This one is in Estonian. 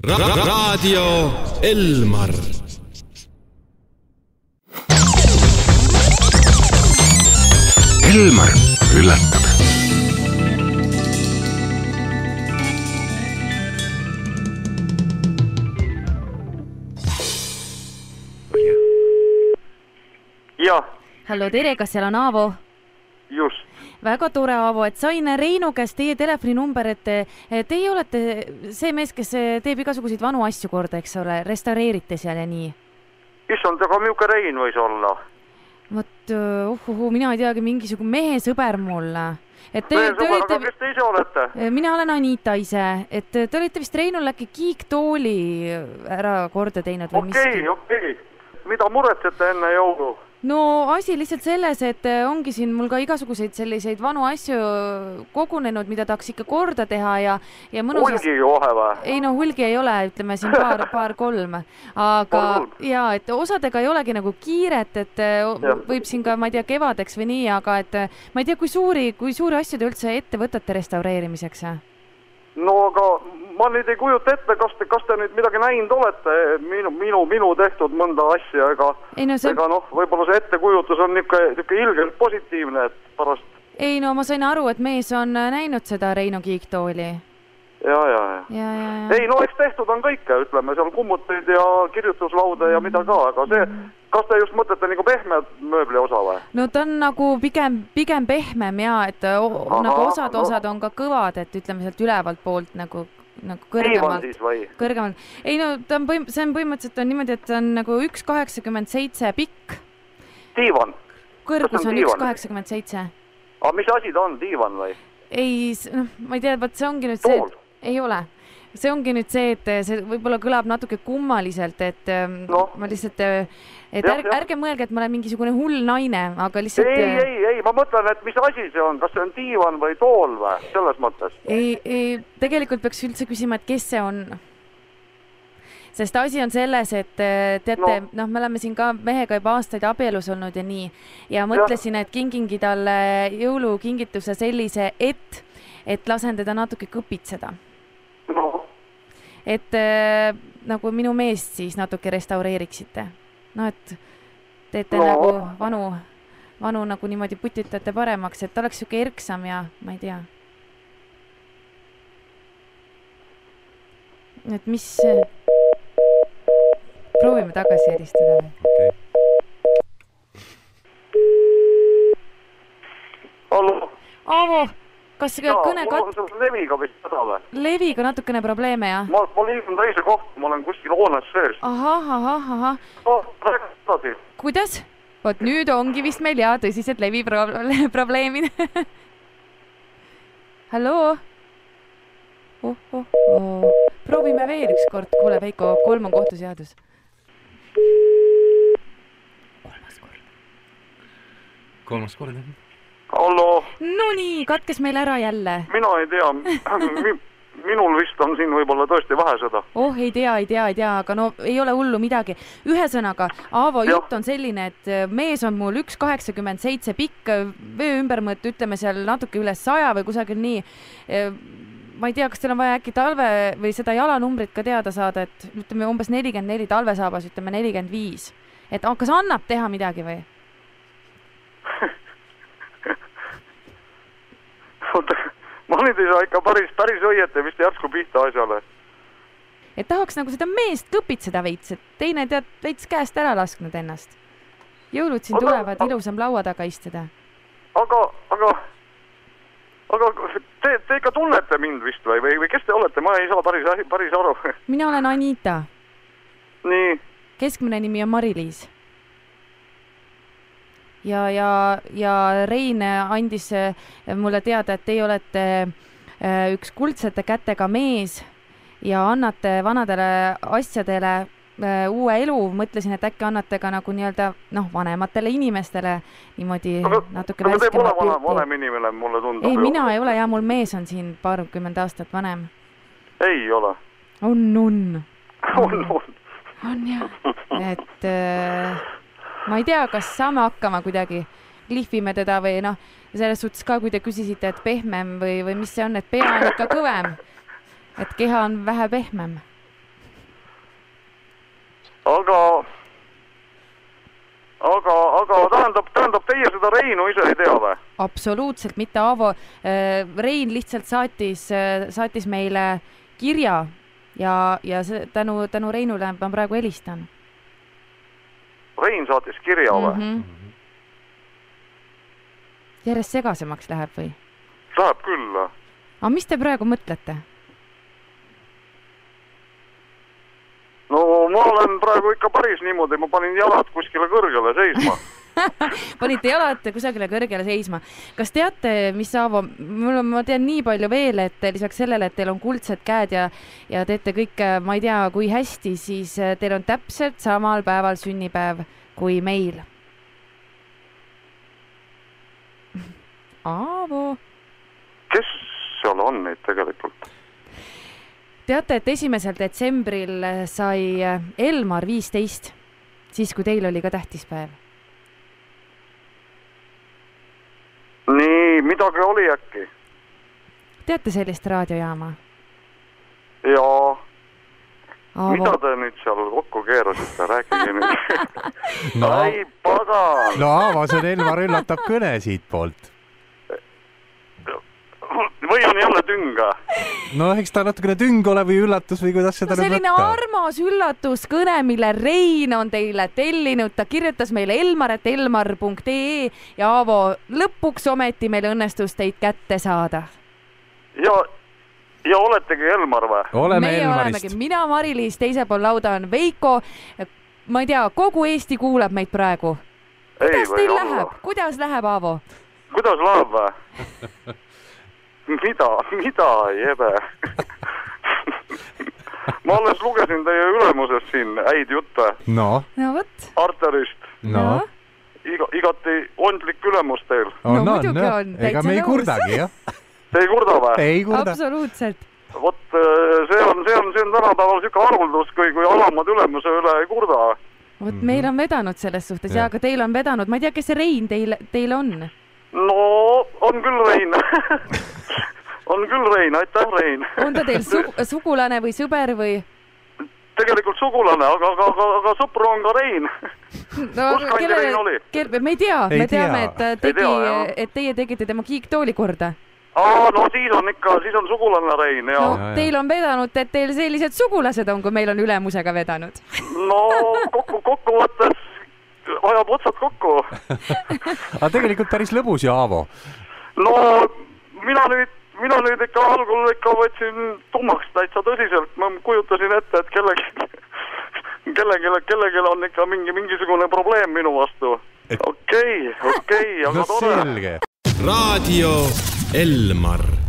Ra raadio Elmar. Elmar üllatab. jah, hallo tere, kas seal on Aavo? just, väga tore, Aavo, et sain Reinu käest teie telefoninumber, et eh, teie olete see mees, kes eh, teeb igasuguseid vanu asju korda, eks ole, restaureerite seal ja nii. issand, aga milline Rein võis olla? vot uhuhu, mina ei teagi, mingisugune mehesõber mul. et te, te olite, kes te ise olete? mina olen Anita ise, et te olite vist Reinule äkki kiiktooli ära korda teinud või okei, miski? okei, mida muretsete enne jõulu? No asi lihtsalt selles, et eh, ongi siin mul ka igasuguseid selliseid vanu asju kogunenud, mida tahaks ikka korda teha ja, ja mõnusas hulgi kohe või? ei no hulgi ei ole, ütleme siin paar, paar-kolm, aga ja et osadega ei olegi nagu kiiret, et o- Jah. võib siin ka, ma ei tea, kevadeks või nii, aga et eh, ma ei tea, kui suuri, kui suuri asju te üldse ette võtate restaureerimiseks? No aga ma nüüd ei kujuta ette, kas te, kas te nüüd midagi näinud olete, minu, minu, minu tehtud mõnda asja, ega ei no see, ega noh, võib-olla see ettekujutus on niisugune, niisugune ilgelt positiivne, et pärast ei no ma sain aru, et mees on eh, näinud seda Reino kiiktooli ja, ja, ja. ja, ei no eks tehtud on kõike, ütleme seal kummuteid ja kirjutuslauda ja mida ka, aga see, kas te just mõtlete nagu pehmet mööbli osa või? no ta on nagu pigem, pigem pehmem ja et o, Ahah, nagu osad no. osad on ka kõvad, et ütleme sealt ülevalt poolt nagu, nagu kõrgemalt, kõrgemalt. ei no ta on põhim-, see on põhimõtteliselt on niimoodi, et ta on nagu üks kaheksakümmend seitse pikk, diivan, kõrgus see on üks kaheksakümmend seitse. aga mis asi ta on, diivan või? ei, noh, ma ei tea, vot see ongi nüüd see Tool., ei ole see ongi nüüd see, et see võib-olla kõlab natuke kummaliselt, et ähm, Noh. ma lihtsalt, et Jah, ärge, ärge mõelge, et ma olen mingisugune hull naine, aga lihtsalt ei, ei, ei, ma mõtlen, et mis asi see on, kas see on diivan või tool või, selles mõttes. ei, ei, tegelikult peaks üldse küsima, et kes see on. sest asi on selles, et teate No. no., noh, me oleme siin ka mehega juba aastaid abielus olnud ja nii ja mõtlesin, et kingingi talle jõulukingituse sellise, et, et lasen teda natuke kõpitseda, noh, et äh, nagu minu meest siis natuke restaureeriksite. no et teete No. nagu vanu, vanu nagu niimoodi putitate paremaks, et ta oleks sihuke erksam ja ma ei tea et mis, proovime tagasi helistada või? hallo, Aavo, kas see jaa, kõne mul on leviga vist häda või? leviga natukene probleeme jah? ma, ma liigun teise kohta, ma olen kuskil hoones sees ahah, ahah, ahah, oh,. räägi edasi. kuidas? vot nüüd ongi vist meil ja tõsised leviprobleemid. halloo? oh, oh, oh, proovime veel ükskord, kuule Veiko, kolm on kohtuseadus. kolmas kord. kolmas kord jah. Nonii, katkes meil ära jälle. mina ei tea Mi,, minul vist on siin võib-olla tõesti vähe seda. oh, ei tea, ei tea, ei tea, aga no ei ole hullu midagi. ühesõnaga, Aavo jutt on selline, et äh, mees on mul üks kaheksakümmend seitse pikk, vöö ümbermõõt ütleme seal natuke üle saja või kusagil nii. ma ei tea, kas teil on vaja äkki talve või seda jalanumbrit ka teada saada, et ütleme umbes nelikümmend neli talvesaabas, ütleme nelikümmend viis. et ah, kas annab teha midagi või? oota, ma nüüd ei saa ikka päris, päris õieti vist järsku pihta asjale. et tahaks nagu seda meest kõpitseda veits, et teine tead veits käest ära lasknud ennast. jõulud siin Aga- tulevad, ilusam laua taga istuda aga, aga, aga te, te ikka tunnete mind vist või, või, või kes te olete, ma ei saa päris, päris aru. mina olen Anita, nii, keskmine nimi on Mari-Liis. ja, ja, ja Rein andis eh, mulle teada, et teie olete eh, üks kuldsete kätega mees ja annate vanadele asjadele eh, uue elu, mõtlesin, et äkki annate ka nagu nii-öelda noh, vanematele inimestele niimoodi aga, natuke aga te pole vanem, vanem inimene, mulle tundub. ei, mina ei ole ja mul mees on siin paarkümmend aastat vanem. ei ole. on, on, on, on. on jah, et äh, ma ei tea, kas saame hakkama kuidagi, lihvime teda või noh, selles suhtes ka, kui te küsisite, et pehmem või, või mis see on, et pea on ikka kõvem. et keha on vähe pehmem. aga aga, aga tähendab, tähendab, teie seda Reinu ise ei tea või? absoluutselt mitte, Aavo. Rein lihtsalt saatis, saatis meile kirja ja, ja see tänu, tänu Reinule ma praegu helistan. Rein saatis kirja või mm? -hmm. järjest segasemaks läheb või? Läheb küll. aga mis te praegu mõtlete? no ma olen praegu ikka päris niimoodi, ma panin jalad kuskile kõrgele seisma panite jalad kusagile kõrgele seisma. kas teate, mis Aavo, mul on, ma tean nii palju veel, et lisaks sellele, et teil on kuldsed käed ja ja teete kõike, ma ei tea, kui hästi, siis teil on täpselt samal päeval sünnipäev kui meil. Aavo. kes seal on neid tegelikult? teate, et esimesel detsembril sai Elmar viisteist, siis kui teil oli ka tähtis päev? Nii, midagi oli äkki? teate sellist raadiojaama? jaa. Aavo... mida te nüüd seal kokku keerasite, rääkige nüüd no. ai pagan. no Aavo, see on Elmar üllatab kõne siitpoolt või on jälle tünga? No eks ta natukene tüng ole või üllatus või kuidas seda no, selline armas üllatuskõne, mille Rein on teile tellinud, ta kirjutas meile elmar.elmar.ee ja Aavo, lõpuks ometi meil õnnestus teid kätte saada. ja, ja oletegi Elmar või? oleme meie Elmarist. mina, Mari-Liis, teisel pool lauda on Veiko. ma ei tea, kogu Eesti kuulab meid praegu. kuidas teil läheb, kuidas läheb, Aavo? kuidas läheb või? mida, mida, jebe ma alles lugesin teie ülemusest siin häid jutte. no, no vot. Arterist. no. iga, igati ondlik ülemus teil. no, no muidugi on, on, ega me ei kurdagi, jah. Te ei kurda või? ei kurda. absoluutselt. vot see on, see on, see on tänapäeval niisugune haruldus, kui, kui alamad ülemuse üle ei kurda. vot mm -hmm. meil on vedanud selles suhtes ja, ja aga teil on vedanud, ma ei tea, kes see Rein teil, teil on? no on küll Rein on küll Rein, aitäh, Rein. on ta teil su sugulane või sõber või? tegelikult sugulane, aga, aga, aga, aga sõpru on ka Rein no,. kus kandi Rein oli? me ei tea, me teame, et ta tegi, et teie tegite tema kiiktooli korda. aa, no siis on ikka, siis on sugulane Rein ja no,. Teil on vedanud, et teil sellised sugulased on, kui meil on ülemusega vedanud. no kokku, kokkuvõttes ajab otsad kokku aga tegelikult päris lõbus ju, Aavo. No mina nüüd mina nüüd ikka algul ikka võtsin tummaks täitsa tõsiselt, ma kujutasin ette, et kellegi, kellelegi, kellelgi on ikka mingi, mingisugune probleem minu vastu. okei, okei, aga no, tore. raadio Elmar